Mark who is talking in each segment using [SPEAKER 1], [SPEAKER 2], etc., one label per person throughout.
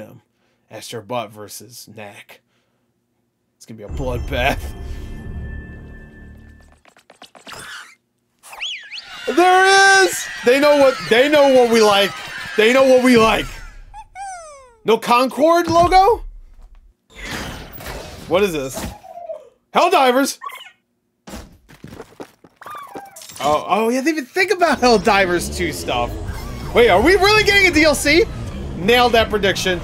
[SPEAKER 1] him. Astro Bot versus Knack. It's gonna be a bloodbath. There it is! They know what they know what we like. They know what we like. No Concord logo? What is this? Helldivers! Oh, oh, yeah, they even think about Helldivers 2 stuff. Wait, are we really getting a DLC? Nailed that prediction.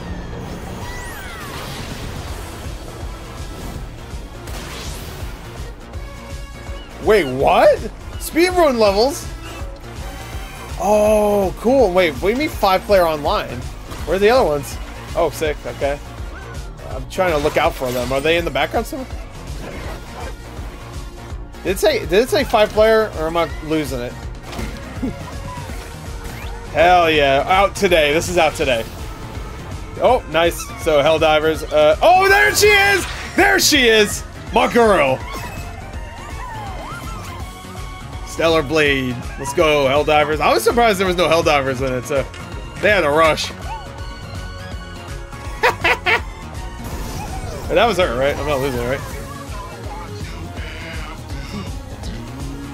[SPEAKER 1] Wait, what? Speedrun levels? Oh, cool. Wait, you mean five player online? Where are the other ones? Oh, sick. Okay. I'm trying to look out for them. Are they in the background somewhere? Did it say, did it say five player, or am I losing it? Hell yeah. Out today. This is out today. Oh, nice. So, Helldivers. Uh, oh, there she is! There she is! My girl! Stellar Blade. Let's go, Helldivers. I was surprised there was no Helldivers in it, so they had a rush. that was her, right? I'm not losing, right?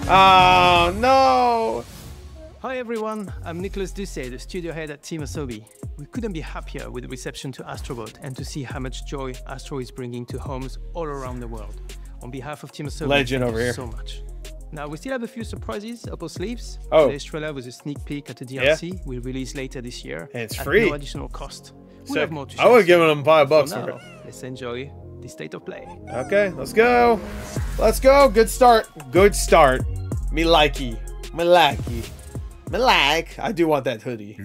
[SPEAKER 1] Oh, no!
[SPEAKER 2] Hi everyone, I'm Nicolas Doucet, the studio head at Team Asobi. We couldn't be happier with the reception to Astrobot and to see how much joy Astro is bringing to homes all around the world. On behalf of Team Asobi,
[SPEAKER 1] Legend
[SPEAKER 2] thank
[SPEAKER 1] over
[SPEAKER 2] you
[SPEAKER 1] here.
[SPEAKER 2] so much. Now, we still have a few surprises up our sleeves.
[SPEAKER 1] Oh.
[SPEAKER 2] Today's trailer was a sneak peek at the DLC we'll release later this year.
[SPEAKER 1] And it's
[SPEAKER 2] at
[SPEAKER 1] free.
[SPEAKER 2] no additional cost. We'll have more to
[SPEAKER 1] I would given them five bucks
[SPEAKER 2] For
[SPEAKER 1] for
[SPEAKER 2] now,
[SPEAKER 1] it.
[SPEAKER 2] let's enjoy the state of play.
[SPEAKER 1] Okay, let's go. Let's go. Good start. Good start. Me likey. Me likey. Like. I do want that hoodie.